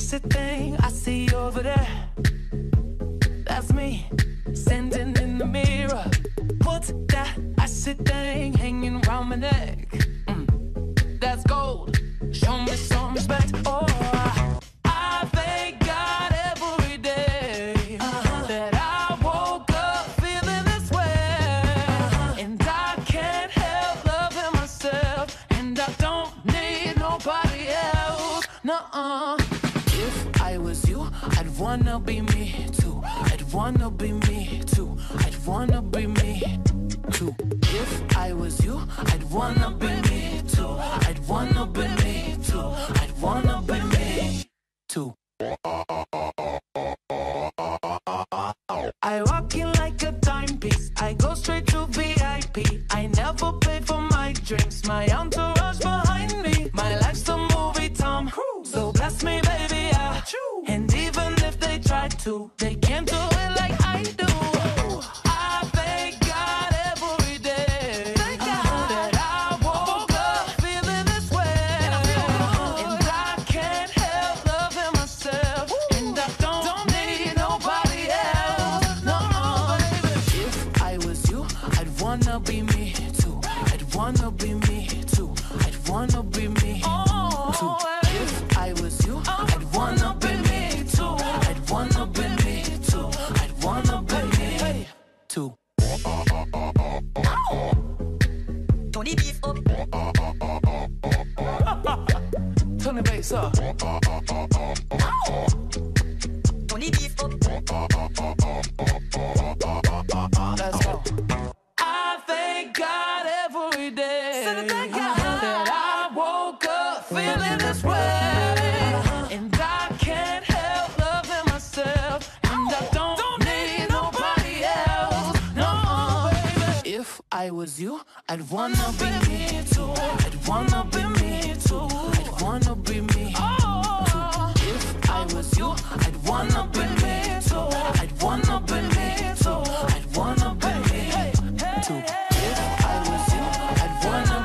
sexy thing I see over there. That's me standing in the mirror. What's that icy thing hanging round my neck? Mm, that's gold. Show me some respect. Oh, I'd wanna be me too. I'd wanna be me too. I'd wanna be me too. If I was you, I'd wanna be me too. I'd wanna be me too. I'd wanna be me too. I walk in like a timepiece. I go straight to VIP. I never pay for my drinks. My entourage to, they can't do it like I do. I thank God every day that I woke up feeling this way. And I can't help loving myself. And I don't need nobody else. No, baby. If I was you, I'd wanna be me too. I'd wanna be me too. I'd wanna be me too. Tony beef up. Turn the bass up. Tony beef up. Let's go. I thank God every day that I woke up feeling this way. I was you, I'd wanna be me too. I'd wanna be me too. I'd wanna be me too. If I was you, I'd wanna be me too. I'd wanna be me too. I'd wanna be me too. If I was you, I'd wanna be